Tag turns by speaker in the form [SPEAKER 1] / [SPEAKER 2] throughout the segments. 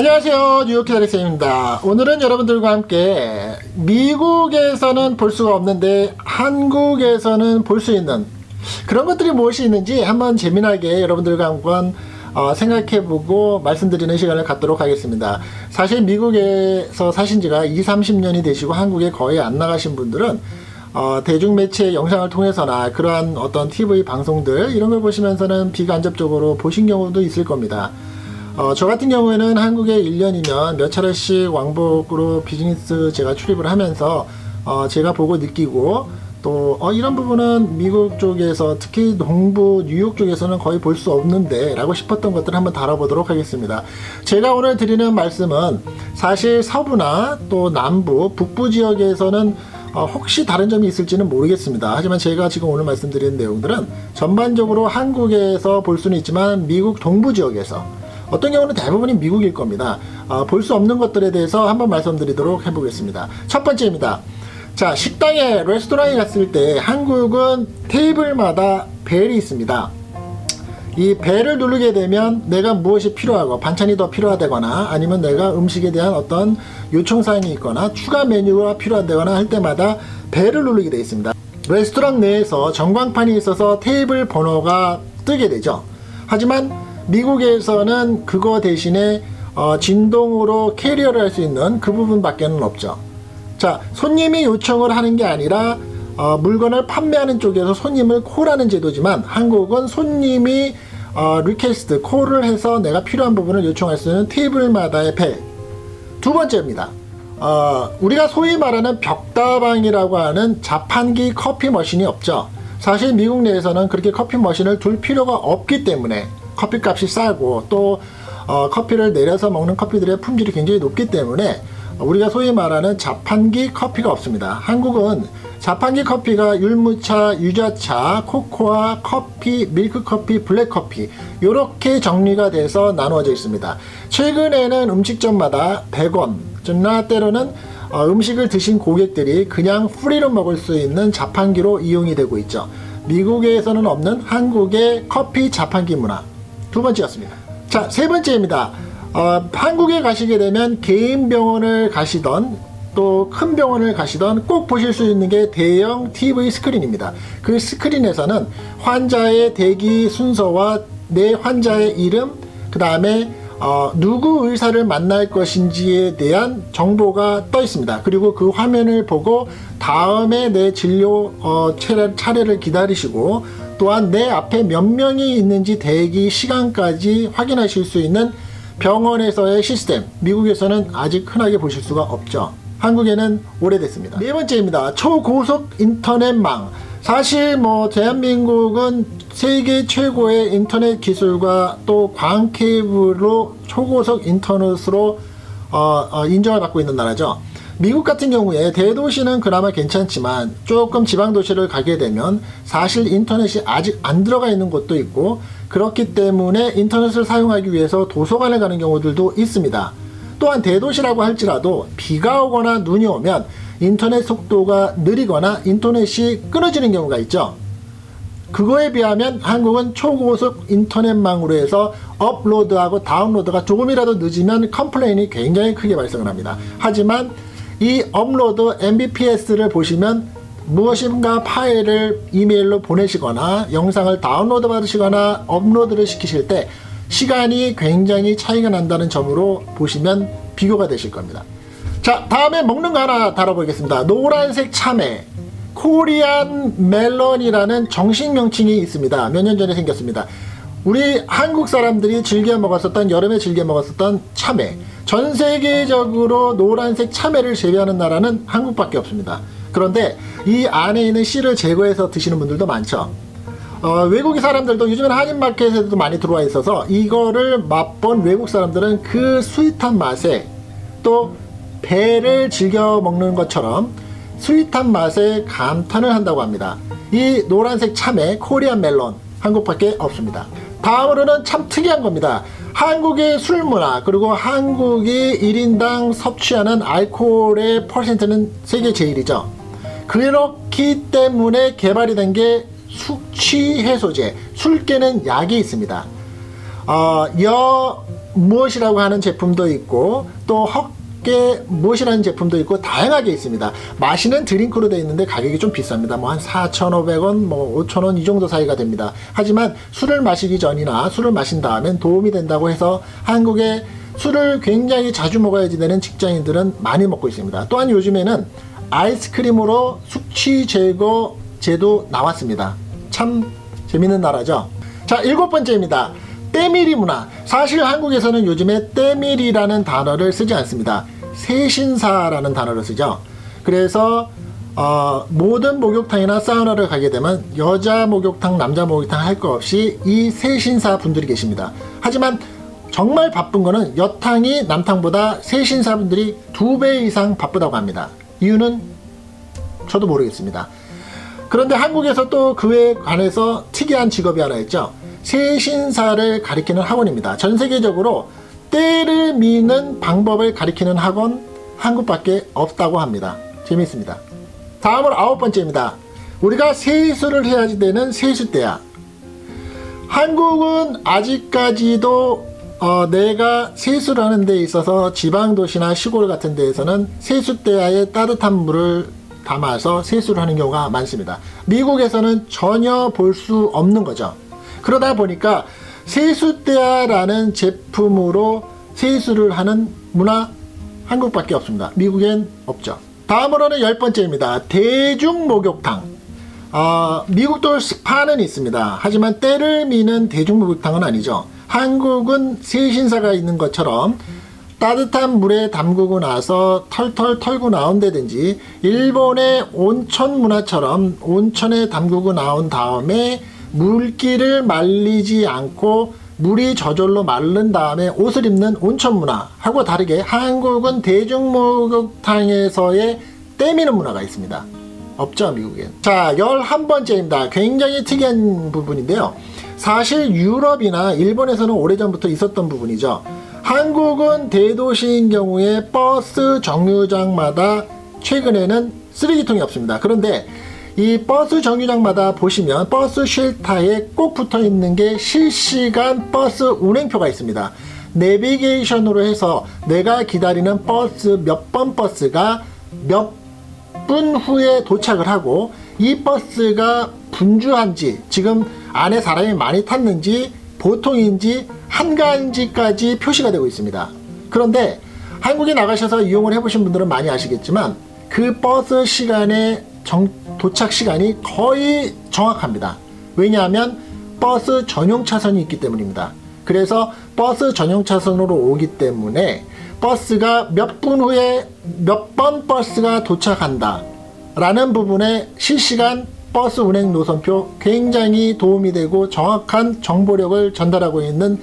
[SPEAKER 1] 안녕하세요. 뉴욕 기다리쌤입니다. 오늘은 여러분들과 함께 미국에서는 볼 수가 없는데 한국에서는 볼 수 있는 그런 것들이 무엇이 있는지 한번 재미나게 여러분들과 한번 어, 생각해보고 말씀드리는 시간을 갖도록 하겠습니다. 사실 미국에서 사신 지가 2, 30년이 되시고 한국에 거의 안 나가신 분들은 어, 대중매체 영상을 통해서나 그러한 어떤 TV 방송들 이런 걸 보시면서는 비간접적으로 보신 경우도 있을 겁니다. 어, 저 같은 경우에는 한국에 1년이면 몇 차례씩 왕복으로 비즈니스 제가 출입을 하면서 어, 제가 보고 느끼고 또 어, 이런 부분은 미국 쪽에서 특히 동부 뉴욕 쪽에서는 거의 볼 수 없는데 라고 싶었던 것들을 한번 다뤄보도록 하겠습니다. 제가 오늘 드리는 말씀은 사실 서부나 또 남부 북부 지역에서는 어, 혹시 다른 점이 있을지는 모르겠습니다. 하지만 제가 지금 오늘 말씀드리는 내용들은 전반적으로 한국에서 볼 수는 있지만 미국 동부 지역에서 어떤 경우는 대부분이 미국일 겁니다. 어, 볼 수 없는 것들에 대해서 한번 말씀드리도록 해보겠습니다. 첫 번째입니다. 자, 식당에, 레스토랑에 갔을 때 한국은 테이블마다 벨이 있습니다. 이 벨을 누르게 되면 내가 무엇이 필요하고 반찬이 더 필요하다거나 아니면 내가 음식에 대한 어떤 요청사항이 있거나 추가 메뉴가 필요하다거나 할 때마다 벨을 누르게 되어 있습니다. 레스토랑 내에서 전광판이 있어서 테이블 번호가 뜨게 되죠. 하지만 미국에서는 그거 대신에 어, 진동으로 캐리어를 할 수 있는 그 부분밖에는 없죠. 자, 손님이 요청을 하는 게 아니라 어, 물건을 판매하는 쪽에서 손님을 call하는 제도지만 한국은 손님이 어, request call을 해서 내가 필요한 부분을 요청할 수 있는 테이블마다의 벨. 두 번째입니다. 어, 우리가 소위 말하는 벽다방이라고 하는 자판기 커피 machine이 없죠. 사실 미국 내에서는 그렇게 커피 머신을 둘 필요가 없기 때문에 커피값이 싸고 또 어, 커피를 내려서 먹는 커피들의 품질이 굉장히 높기 때문에 우리가 소위 말하는 자판기 커피가 없습니다. 한국은 자판기 커피가 율무차, 유자차, 코코아, 커피, 밀크커피, 블랙커피 이렇게 정리가 돼서 나누어져 있습니다. 최근에는 음식점마다 100원, 나 때로는 어, 음식을 드신 고객들이 그냥 프리로 먹을 수 있는 자판기로 이용이 되고 있죠. 미국에서는 없는 한국의 커피 자판기 문화 두 번째였습니다. 자, 세 번째입니다. 어, 한국에 가시게 되면 개인 병원을 가시던 또 큰 병원을 가시던 꼭 보실 수 있는 게 대형 TV 스크린입니다. 그 스크린에서는 환자의 대기 순서와 내 환자의 이름, 그 다음에 어, 누구 의사를 만날 것인지에 대한 정보가 떠 있습니다. 그리고 그 화면을 보고 다음에 내 진료 어, 차례, 차례를 기다리시고 또한 내 앞에 몇 명이 있는지 대기 시간까지 확인하실 수 있는 병원에서의 시스템. 미국에서는 아직 흔하게 보실 수가 없죠. 한국에는 오래됐습니다. 네 번째입니다. 초고속 인터넷망. 사실 뭐 대한민국은 세계 최고의 인터넷 기술과 또 광케이블로 초고속 인터넷으로 어, 어, 인정을 받고 있는 나라죠 미국 같은 경우에 대도시는 그나마 괜찮지만 조금 지방 도시를 가게 되면 사실 인터넷이 아직 안 들어가 있는 곳도 있고 그렇기 때문에 인터넷을 사용하기 위해서 도서관을 가는 경우들도 있습니다. 또한 대도시라고 할지라도 비가 오거나 눈이 오면 인터넷 속도가 느리거나 인터넷이 끊어지는 경우가 있죠. 그거에 비하면 한국은 초고속 인터넷망으로 해서 업로드하고 다운로드가 조금이라도 늦으면 complain이 굉장히 크게 발생을 합니다. 하지만 이 업로드 mbps를 보시면 무엇인가 파일을 이메일로 보내시거나 영상을 다운로드 받으시거나 업로드를 시키실 때 시간이 굉장히 차이가 난다는 점으로 보시면 비교가 되실 겁니다. 자 다음에 먹는 거 하나 다뤄보겠습니다. 노란색 참외 코리안 멜론이라는 정식 명칭이 있습니다. 몇 년 전에 생겼습니다. 우리 한국 사람들이 즐겨 먹었었던 여름에 즐겨 먹었었던 참외 전 세계적으로 노란색 참외를 재배하는 나라는 한국밖에 없습니다. 그런데 이 안에 있는 씨를 제거해서 드시는 분들도 많죠. 어, 외국인 사람들도 요즘엔 한인 마켓에도 많이 들어와 있어서 이거를 맛본 외국 사람들은 그 스윗한 맛에 또 배를 즐겨 먹는 것처럼 sweet한 맛에 감탄을 한다고 합니다. 이 노란색 참외 Korean melon 한국밖에 없습니다. 다음으로는 참 특이한 겁니다. 한국의 술 문화 그리고 한국이 1인당 섭취하는 알코올의 퍼센트는 세계 제일이죠. 그렇기 때문에 개발이 된 게 숙취 해소제, 술 깨는 약이 있습니다. 어, 여 무엇이라고 하는 제품도 있고 또 헛개 무엇이라는 제품도 있고 다양하게 있습니다. 마시는 드링크로 되어 있는데 가격이 좀 비쌉니다. 뭐 한 4,500원, 뭐 5,000원 이 정도 사이가 됩니다. 하지만 술을 마시기 전이나 술을 마신 다음엔 도움이 된다고 해서 한국에 술을 굉장히 자주 먹어야지 되는 직장인들은 많이 먹고 있습니다. 또한 요즘에는 아이스크림으로 숙취 제거 제도 나왔습니다. 참 재밌는 나라죠. 자, 일곱 번째입니다. 때밀이 문화. 사실 한국에서는 요즘에 때밀이라는 단어를 쓰지 않습니다. 세신사라는 단어를 쓰죠. 그래서 어, 모든 목욕탕이나 사우나를 가게 되면 여자 목욕탕, 남자 목욕탕 할거 없이 이 세신사 분들이 계십니다. 하지만 정말 바쁜 거는 여탕이 남탕보다 세신사 분들이 두 배 이상 바쁘다고 합니다. 이유는 저도 모르겠습니다. 그런데 한국에서 또 그에 관해서 특이한 직업이 하나 있죠. 세신사를 가리키는 학원입니다. 전 세계적으로 때를 미는 방법을 가리키는 학원 한국밖에 없다고 합니다. 재미있습니다. 다음으로 아홉 번째입니다. 우리가 세수를 해야지 되는 세수대야. 한국은 아직까지도 어, 내가 세수를 하는 데 있어서 지방 도시나 시골 같은 데에서는 세수대야에 따뜻한 물을 담아서 세수를 하는 경우가 많습니다. 미국에서는 전혀 볼 수 없는 거죠. 그러다 보니까 세수대야라는 제품으로 세수를 하는 문화 한국밖에 없습니다. 미국엔 없죠. 다음으로는 열 번째입니다. 대중 목욕탕. 어, 미국도 스파는 있습니다. 하지만 때를 미는 대중 목욕탕은 아니죠. 한국은 세신사가 있는 것처럼 따뜻한 물에 담그고 나서 털털 털고 나온다든지 일본의 온천 문화처럼 온천에 담그고 나온 다음에 물기를 말리지 않고 물이 저절로 마른 다음에 옷을 입는 온천 문화하고 다르게 한국은 대중목욕탕에서의 때미는 문화가 있습니다. 없죠 미국엔. 자 11번째입니다. 굉장히 특이한 부분인데요. 사실 유럽이나 일본에서는 오래전부터 있었던 부분이죠. 한국은 대도시인 경우에 버스 정류장마다 최근에는 쓰레기통이 없습니다. 그런데 이 버스 정류장마다 보시면 버스 shelter에 꼭 붙어 있는 게 실시간 버스 운행표가 있습니다. 내비게이션으로 해서 내가 기다리는 버스 몇 번 버스가 몇 분 후에 도착을 하고 이 버스가 분주한지 지금 안에 사람이 많이 탔는지 보통인지 한가한지까지 표시가 되고 있습니다. 그런데 한국에 나가셔서 이용을 해보신 분들은 많이 아시겠지만 그 버스 시간의 정, 도착 시간이 거의 정확합니다. 왜냐하면 버스 전용 차선이 있기 때문입니다. 그래서 버스 전용 차선으로 오기 때문에 버스가 몇 분 후에 몇 번 버스가 도착한다 라는 부분에 실시간 버스 운행 노선표 굉장히 도움이 되고 정확한 정보력을 전달하고 있는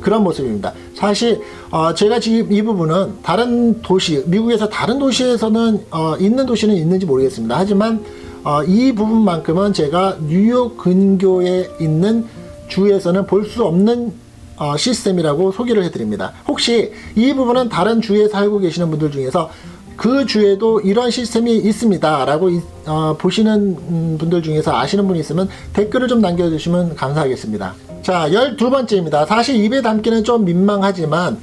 [SPEAKER 1] 그런 모습입니다. 사실 어 제가 지금 이 부분은 다른 도시 미국에서 다른 도시에서는 어 있는 도시는 있는지 모르겠습니다. 하지만 어 이 부분만큼은 제가 뉴욕 근교에 있는 주에서는 볼 수 없는 어 시스템이라고 소개를 해드립니다. 혹시 이 부분은 다른 주에 살고 계시는 분들 중에서 그 주에도 이런 시스템이 있습니다 라고 어, 보시는 분들 중에서 아시는 분이 있으면 댓글을 좀 남겨주시면 감사하겠습니다 자 12번째입니다 사실 입에 담기는 좀 민망하지만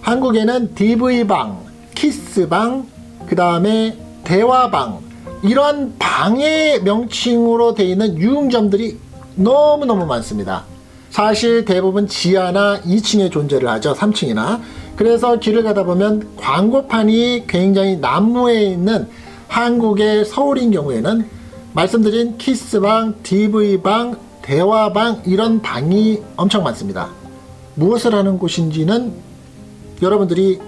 [SPEAKER 1] 한국에는 DV방, 키스방, 그 다음에 대화방 이런 방의 명칭으로 되어 있는 유흥점들이 너무너무 많습니다 사실 대부분 지하나 2층에 존재를 하죠 3층이나 그래서 길을 가다 보면 광고판이 굉장히 남무에 있는 한국의 서울인 경우에는 말씀드린 키스방, DV방, 대화방 이런 방이 엄청 많습니다. 무엇을 하는 곳인지는 여러분들이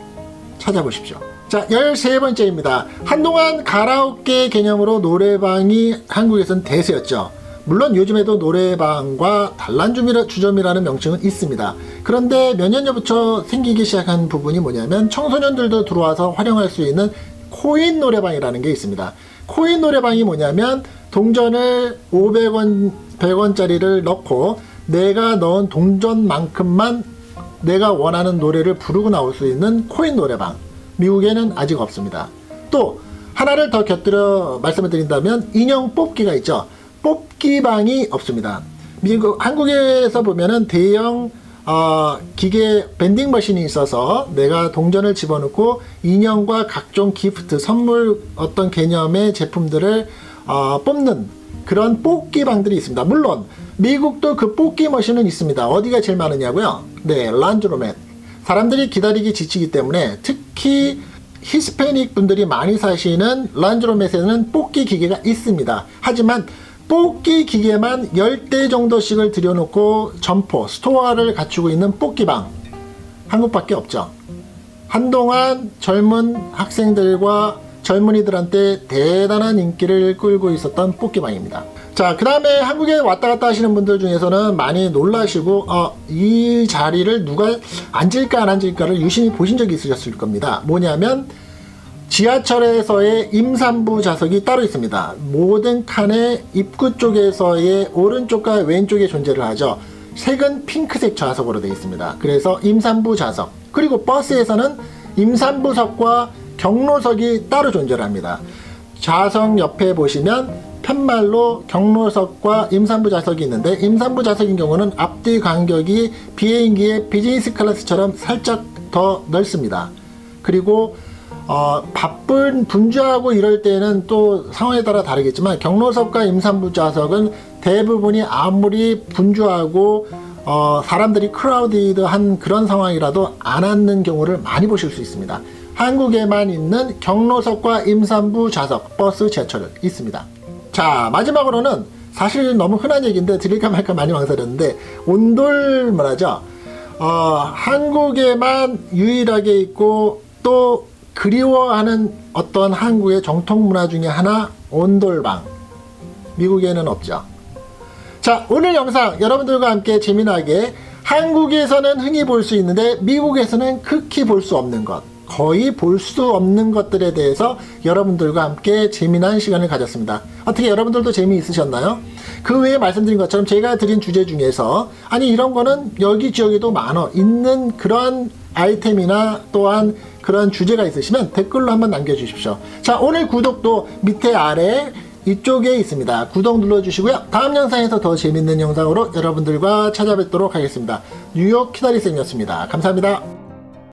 [SPEAKER 1] 찾아보십시오. 자, 13번째입니다. 한동안 가라오케 개념으로 노래방이 한국에선 대세였죠. 물론 요즘에도 노래방과 단란주점이라는 명칭은 있습니다. 그런데 몇 년 전부터 생기기 시작한 부분이 뭐냐면 청소년들도 들어와서 활용할 수 있는 코인 노래방이라는 게 있습니다. 코인 노래방이 뭐냐면 동전을 500원, 100원짜리를 넣고 내가 넣은 동전만큼만 내가 원하는 노래를 부르고 나올 수 있는 코인 노래방. 미국에는 아직 없습니다. 또 하나를 더 곁들여 말씀을 드린다면 인형 뽑기가 있죠. 뽑기방이 없습니다. 미국 한국에서 보면은 대형 어, 기계 밴딩 머신이 있어서 내가 동전을 집어넣고 인형과 각종 기프트, 선물 어떤 개념의 제품들을 어, 뽑는 그런 뽑기 방들이 있습니다. 물론 미국도 그 뽑기 머신은 있습니다. 어디가 제일 많으냐고요? 네, 란드로맨. 사람들이 기다리기 지치기 때문에 특 히 히스패닉 분들이 많이 사시는 란드로맷에는 뽑기 기계가 있습니다. 하지만 뽑기 기계만 10대 정도씩을 들여놓고 점포, 스토어를 갖추고 있는 뽑기방 한국밖에 없죠. 한동안 젊은 학생들과 젊은이들한테 대단한 인기를 끌고 있었던 뽑기방입니다. 자, 그 다음에 한국에 왔다 갔다 하시는 분들 중에서는 많이 놀라시고, 어, 이 자리를 누가 앉을까 안 앉을까를 유심히 보신 적이 있으셨을 겁니다. 뭐냐면, 지하철에서의 임산부 좌석이 따로 있습니다. 모든 칸의 입구 쪽에서의 오른쪽과 왼쪽에 존재를 하죠. 색은 핑크색 좌석으로 되어 있습니다. 그래서 임산부 좌석. 그리고 버스에서는 임산부석과 경로석이 따로 존재를 합니다. 좌석 옆에 보시면 편말로 경로석과 임산부 좌석이 있는데 임산부 좌석인 경우는 앞뒤 간격이 비행기의 비즈니스 클래스처럼 살짝 더 넓습니다. 그리고 어, 바쁜 분주하고 이럴 때는 또 상황에 따라 다르겠지만 경로석과 임산부 좌석은 대부분이 아무리 분주하고 어, 사람들이 크라우디드한 그런 상황이라도 안 앉는 경우를 많이 보실 수 있습니다. 한국에만 있는 경로석과 임산부 좌석 버스 지하철 있습니다. 자 마지막으로는 사실 너무 흔한 얘기인데 드릴까 말까 많이 망설였는데 온돌 문화죠. 어, 한국에만 유일하게 있고 또 그리워하는 어떤 한국의 정통 문화 중에 하나 온돌방. 미국에는 없죠. 자 오늘 영상 여러분들과 함께 재미나게 한국에서는 흔히 볼 수 있는데 미국에서는 극히 볼 수 없는 것 거의 볼 수 없는 것들에 대해서 여러분들과 함께 재미난 시간을 가졌습니다 어떻게 여러분들도 재미있으셨나요? 그 외에 말씀드린 것처럼 제가 드린 주제 중에서 아니 이런 거는 여기 지역에도 많어 있는 그런 아이템이나 또한 그런 주제가 있으시면 댓글로 한번 남겨주십시오. 자, 오늘 구독도 밑에 아래 이쪽에 있습니다. 구독 눌러주시고요. 다음 영상에서 더 재밌는 영상으로 여러분들과 찾아뵙도록 하겠습니다. 뉴욕 키다리쌤이었습니다. 감사합니다.